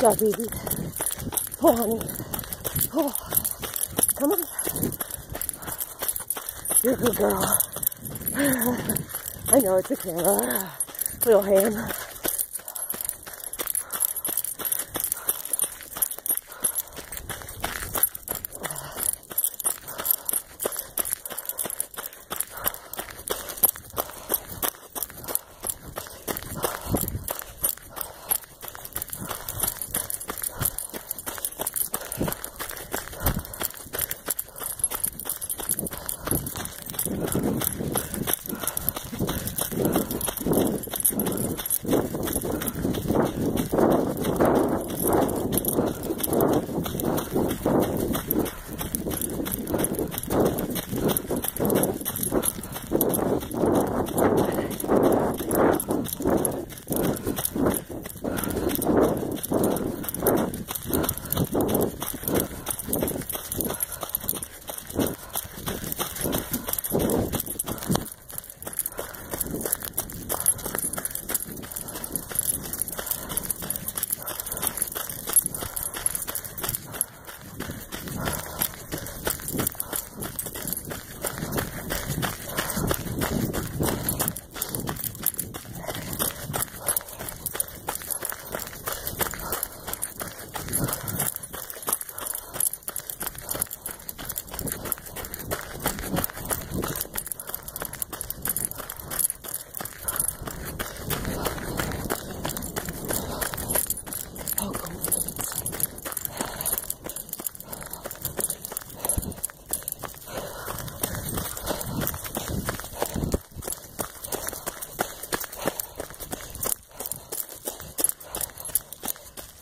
baby. Oh, honey. Oh, come on. You're a good girl. I know it's a camera. Little hand.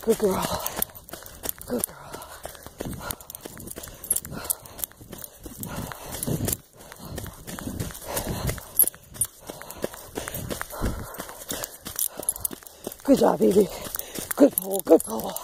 Good girl. Good girl. Good job, baby. Good pull, good pull.